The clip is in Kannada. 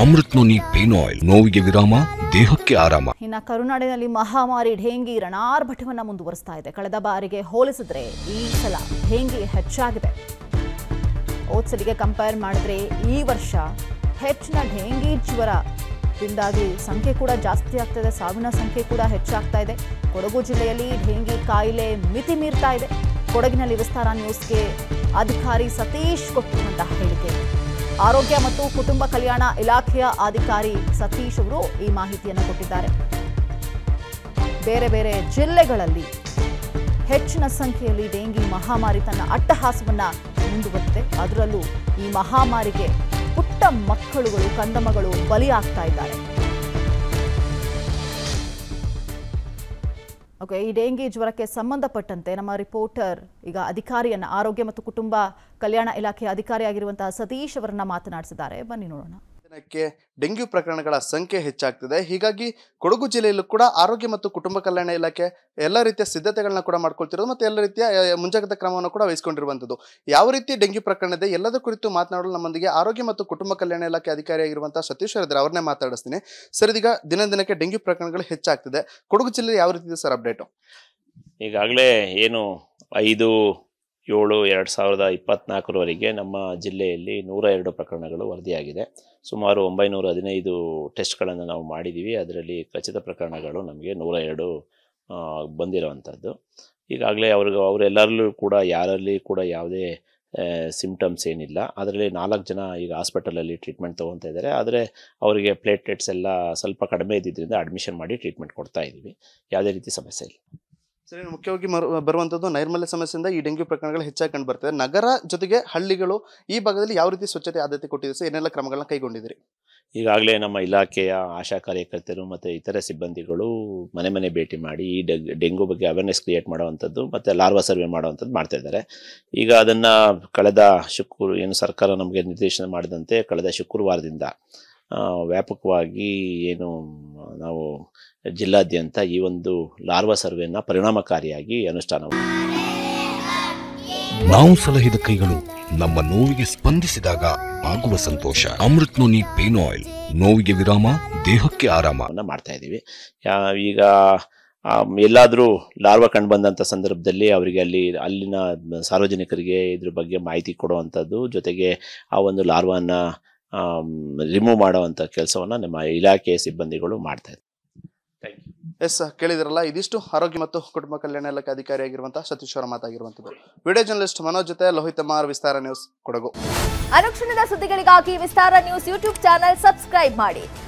Amrit noni pain oil. ನೋವಿಗೆ ವಿರಾಮ, ದೇಹಕ್ಕೆ ಆರಾಮ. ಇನ್ನು ಕರುನಾಡಿನಲ್ಲಿ ಮಹಾಮಾರಿ, ಢೇಂಗಿ, ರಣಾರ್ಭಟವನ್ನ ಮುಂದುವರಿಸ್ತಾ ಇದೆ. ಕಳೆದ ಬಾರಿಗೆ ಹೋಲಿಸಿದ್ರೆ ಈ ಸಲ ಢೇಂಗಿ ಹೆಚ್ಚಾಗಿದೆ. ಓದ್ಸಲಿಗೆ ಕಂಪೇರ್ ಮಾಡಿದ್ರೆ ಈ ವರ್ಷ ಹೆಚ್ಚಿನ ಢೇಂಗಿ ಜ್ವರದಿಂದಾಗಿ ಸಂಖ್ಯೆ ಕೂಡ ಜಾಸ್ತಿ ಆಗ್ತಾ ಸಾವಿನ ಸಂಖ್ಯೆ ಕೂಡ ಹೆಚ್ಚಾಗ್ತಾ ಇದೆ. ಕೊಡಗು ಜಿಲ್ಲೆಯಲ್ಲಿ ಢೇಂಗಿ ಕಾಯಿಲೆ ಮಿತಿ ಮೀರ್ತಾ ಇದೆ. ಕೊಡಗಿನಲ್ಲಿ ವಿಸ್ತಾರ ನ್ಯೂಸ್ಗೆ ಅಧಿಕಾರಿ ಸತೀಶ್ ಕೊಟ್ಟಿರುವಂತಹ ಹೇಳಿಕೆ. ಆರೋಗ್ಯ ಮತ್ತು ಕುಟುಂಬ ಕಲ್ಯಾಣ ಇಲಾಖೆಯ ಅಧಿಕಾರಿ ಸತೀಶ್ ಅವರು ಈ ಮಾಹಿತಿಯನ್ನು ಕೊಟ್ಟಿದ್ದಾರೆ. ಬೇರೆ ಬೇರೆ ಜಿಲ್ಲೆಗಳಲ್ಲಿ ಹೆಚ್ಚಿನ ಸಂಖ್ಯೆಯಲ್ಲಿ ಡೆಂಗಿ ಮಹಾಮಾರಿ ತನ್ನ ಅಟ್ಟಹಾಸವನ್ನ ಮುಂದುವರೆದಿದೆ. ಅದರಲ್ಲೂ ಈ ಮಹಾಮಾರಿಗೆ ಪುಟ್ಟ ಮಕ್ಕಳುಗಳು ಕಂದಮಗಳು ಬಲಿಯಾಗ್ತಾ ಇದ್ದಾರೆ. ಓಕೆ ಈ ಡೆಂಗಿ ಜ್ವರಕ್ಕೆ ಸಂಬಂಧಪಟ್ಟಂತೆ ನಮ್ಮ ರಿಪೋರ್ಟರ್ ಈಗ ಅಧಿಕಾರಿಯನ್ನ, ಆರೋಗ್ಯ ಮತ್ತು ಕುಟುಂಬ ಕಲ್ಯಾಣ ಇಲಾಖೆಯ ಅಧಿಕಾರಿಯಾಗಿರುವಂತಹ ಸತೀಶ್ ಅವರನ್ನ ಮಾತನಾಡಿಸಿದ್ದಾರೆ. ಬನ್ನಿ ನೋಡೋಣ. ದಿನಕ್ಕೆ ಡೆಂಗ್ಯೂ ಪ್ರಕರಣಗಳ ಸಂಖ್ಯೆ ಹೆಚ್ಚಾಗ್ತಿದೆ. ಹೀಗಾಗಿ ಕೊಡಗು ಜಿಲ್ಲೆಯಲ್ಲೂ ಕೂಡ ಆರೋಗ್ಯ ಮತ್ತು ಕುಟುಂಬ ಕಲ್ಯಾಣ ಇಲಾಖೆ ಎಲ್ಲ ರೀತಿಯ ಸಿದ್ಧತೆಗಳನ್ನ ಕೂಡ ಮಾಡ್ಕೊಳ್ತಿರೋದು ಮತ್ತು ಎಲ್ಲ ರೀತಿಯ ಮುಂಜಾಗ್ರತಾ ಕ್ರಮವನ್ನು ಕೂಡ ವಹಿಸಿಕೊಂಡಿರುವಂಥದ್ದು. ಯಾವ ರೀತಿ ಡೆಂಗ್ಯೂ ಪ್ರಕರಣ ಇದೆ ಎಲ್ಲದರ ಕುರಿತು ಮಾತನಾಡಲು ನಮ್ಮೊಂದಿಗೆ ಆರೋಗ್ಯ ಮತ್ತು ಕುಟುಂಬ ಕಲ್ಯಾಣ ಇಲಾಖೆ ಅಧಿಕಾರಿಯಾಗಿರುವಂತಹ ಸತೀಶ್ ಅವರಿದ್ದಾರೆ ಅವ್ರನ್ನೇ ಮಾತಾಡಿಸ್ತೀನಿ. ಸರ್, ಇದೀಗ ದಿನ ದಿನಕ್ಕೆ ಡೆಂಗ್ಯೂ ಪ್ರಕರಣಗಳು ಹೆಚ್ಚಾಗ್ತಿದೆ. ಕೊಡಗು ಜಿಲ್ಲೆಯಲ್ಲಿ ಯಾವ ರೀತಿ ಇದೆ ಸರ್ ಅಪ್ಡೇಟು? ಈಗಾಗಲೇ ಏನು ಐದು ಏಳು ಎರಡು ಸಾವಿರದ ಇಪ್ಪತ್ನಾಲ್ಕರವರೆಗೆ ನಮ್ಮ ಜಿಲ್ಲೆಯಲ್ಲಿ ನೂರ ಎರಡು ಪ್ರಕರಣಗಳು ವರದಿಯಾಗಿದೆ. ಸುಮಾರು ಒಂಬೈನೂರ ಹದಿನೈದು ಟೆಸ್ಟ್ಗಳನ್ನು ನಾವು ಮಾಡಿದ್ದೀವಿ. ಅದರಲ್ಲಿ ಖಚಿತ ಪ್ರಕರಣಗಳು ನಮಗೆ ನೂರ ಎರಡು ಬಂದಿರುವಂಥದ್ದು ಈಗಾಗಲೇ ಅವ್ರಿಗೆ, ಅವರೆಲ್ಲರಲ್ಲೂ ಕೂಡ ಯಾರಲ್ಲಿ ಕೂಡ ಯಾವುದೇ ಸಿಂಪ್ಟಮ್ಸ್ ಏನಿಲ್ಲ. ಅದರಲ್ಲಿ ನಾಲ್ಕು ಜನ ಈಗ ಹಾಸ್ಪಿಟಲಲ್ಲಿ ಟ್ರೀಟ್ಮೆಂಟ್ ತೊಗೊತಾ ಇದ್ದಾರೆ. ಆದರೆ ಅವರಿಗೆ ಪ್ಲೇಟ್ಲೆಟ್ಸ್ ಎಲ್ಲ ಸ್ವಲ್ಪ ಕಡಿಮೆ ಇದ್ದಿದ್ದರಿಂದ ಅಡ್ಮಿಷನ್ ಮಾಡಿ ಟ್ರೀಟ್ಮೆಂಟ್ ಕೊಡ್ತಾ ಇದ್ದೀವಿ. ಯಾವುದೇ ರೀತಿ ಸಮಸ್ಯೆ ಇಲ್ಲ. ಸರಿ ಮುಖ್ಯವಾಗಿ ಮರು, ಬರುವಂಥದ್ದು ನೈರ್ಮಲ್ಯ ಸಮಸ್ಯೆಯಿಂದ ಈ ಡೆಂಗ್ಯೂ ಪ್ರಕರಣಗಳು ಹೆಚ್ಚಾಗಿ ಕಂಡು ಬರ್ತದೆ. ನಗರ ಜೊತೆಗೆ ಹಳ್ಳಿಗಳು ಈ ಭಾಗದಲ್ಲಿ ಯಾವ ರೀತಿ ಸ್ವಚ್ಛತೆ ಆದ್ಯತೆ ಕೊಟ್ಟಿದೆ ಸರ್? ಏನೆಲ್ಲ ಕ್ರಮಗಳನ್ನ ಕೈಗೊಂಡಿದ್ದೀರಿ? ಈಗಾಗಲೇ ನಮ್ಮ ಇಲಾಖೆಯ ಆಶಾ ಕಾರ್ಯಕರ್ತರು ಮತ್ತು ಇತರೆ ಸಿಬ್ಬಂದಿಗಳು ಮನೆ ಮನೆ ಭೇಟಿ ಮಾಡಿ ಈ ಡೆಗ್ ಬಗ್ಗೆ ಅವೇರ್ನೆಸ್ ಕ್ರಿಯೇಟ್ ಮಾಡುವಂಥದ್ದು ಮತ್ತು ಲಾರ್ವಾ ಸರ್ವೆ ಮಾಡುವಂಥದ್ದು ಮಾಡ್ತಾ ಇದ್ದಾರೆ. ಈಗ ಅದನ್ನು ಕಳೆದ ಶುಕ್ರ, ಏನು ಸರ್ಕಾರ ನಮಗೆ ನಿರ್ದೇಶನ ಮಾಡಿದಂತೆ ಕಳೆದ ಶುಕ್ರವಾರದಿಂದ ವ್ಯಾಪಕವಾಗಿ ಏನು ನಾವು ಜಿಲ್ಲಾದ್ಯಂತ ಈ ಒಂದು ಲಾರ್ವಾ ಸರ್ವೆನ ಪರಿಣಾಮಕಾರಿಯಾಗಿ ಅನುಷ್ಠಾನ ನಾವು ಸಲಹಿದ ಕೈಗಳು ನಮ್ಮ ನೋವಿಗೆ ಸ್ಪಂದಿಸಿದಾಗ ಆಗುವ ಸಂತೋಷ. ಅಮೃತ್ ನೋನಿ ಪೇನ್ ಆಯಿಲ್ ನೋವಿಗೆ ವಿರಾಮ ದೇಹಕ್ಕೆ ಆರಾಮ. ಮಾಡ್ತಾ ಇದ್ದೀವಿ. ಈಗ ಎಲ್ಲಾದರೂ ಲಾರ್ವ ಕಂಡು ಬಂದಂಥ ಸಂದರ್ಭದಲ್ಲಿ ಅವರಿಗೆ ಅಲ್ಲಿ ಅಲ್ಲಿನ ಸಾರ್ವಜನಿಕರಿಗೆ ಇದ್ರ ಬಗ್ಗೆ ಮಾಹಿತಿ ಕೊಡುವಂಥದ್ದು ಜೊತೆಗೆ ಆ ಒಂದು ಲಾರ್ವಾನ ರಿಮೂವ್ ಮಾಡುವಂಥ ಕೆಲಸವನ್ನು ನಮ್ಮ ಇಲಾಖೆಯ ಸಿಬ್ಬಂದಿಗಳು ಮಾಡ್ತಾ ಇದ್ದಾರೆ. ಥ್ಯಾಂಕ್ ಯು ಎಸ್ ಕೇಳಿದ್ರಲ್ಲ ಇದಿಷ್ಟು ಆರೋಗ್ಯ ಮತ್ತು ಕುಟುಂಬ ಕಲ್ಯಾಣ ಇಲಾಖೆ ಅಧಿಕಾರಿಯಾಗಿರುವಂತಹ ಸತೀಶ್ವರ ಮಾತಾಗಿರುವಂಥದ್ದು. ವಿಡಿಯೋ ಜರ್ನಲಿಸ್ಟ್ ಮನೋಜ್ ಜೊತೆ ಲೋಹಿತ್ ಮಾರ್ ವಿಸ್ತಾರ ನ್ಯೂಸ್ ಕೊಡಗು. ಅನುಕ್ಷಣದ ಸುದ್ದಿಗಳಿಗಾಗಿ Vistara news YouTube channel subscribe ಮಾಡಿ.